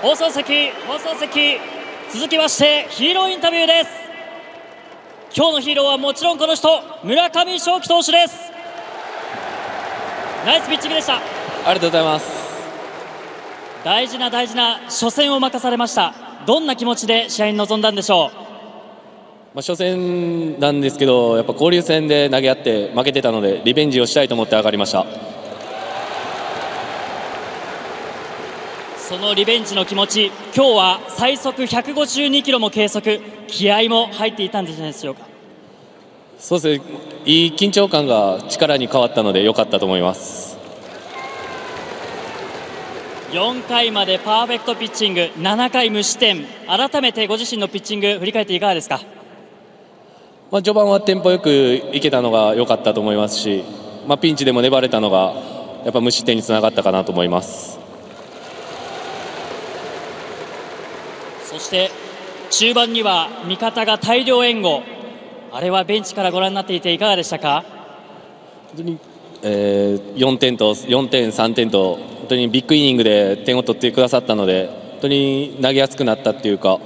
放送席放送席続きましてヒーローインタビューです。今日のヒーローはもちろんこの人村上正輝投手です。ナイスピッチングでした。ありがとうございます。大事な大事な初戦を任されました。どんな気持ちで試合に臨んだんでしょう？まあ、初戦なんですけどやっぱ交流戦で投げ合って負けてたのでリベンジをしたいと思って上がりましたそのリベンジの気持ち今日は最速152キロも計測気合も入っていたんじゃないでしょうか。そうですねいい緊張感が力に変わったので良かったと思います。4回までパーフェクトピッチング7回無失点。改めてご自身のピッチング振り返っていかがですか、まあ、序盤はテンポよくいけたのが良かったと思いますし、まあ、ピンチでも粘れたのがやっぱ無失点につながったかなと思いますそして中盤には味方が大量援護。あれはベンチからご覧になっていていかがでしたか？本当に、えー、4点と4点、3点と本当にビッグイニングで点を取ってくださったので本当に投げやすくなったっていうか、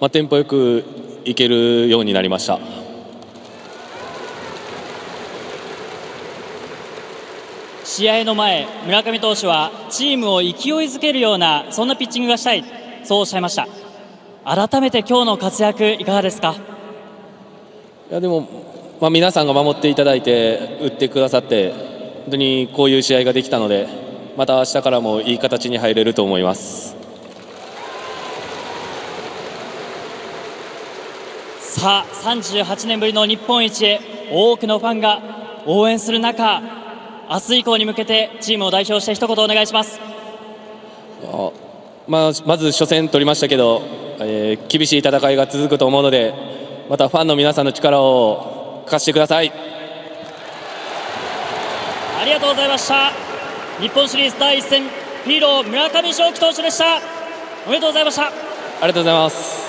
まあ、テンポよくいけるようになりました。試合の前村上投手はチームを勢いづけるようなそんなピッチングがしたいそうおっしゃいました。改めて今日の活躍いかがですか？いやでも、まあ、皆さんが守っていただいて打ってくださって本当にこういう試合ができたのでまた明日からもいい形に入れると思います。さあ38年ぶりの日本一へ多くのファンが応援する中明日以降に向けてチームを代表して一言お願いしますまあ、まず初戦取りましたけど、えー、厳しい戦いが続くと思うのでまたファンの皆さんの力を貸してください。ありがとうございました。日本シリーズ第1戦ヒーロー村上正輝投手でした。おめでとうございました。ありがとうございます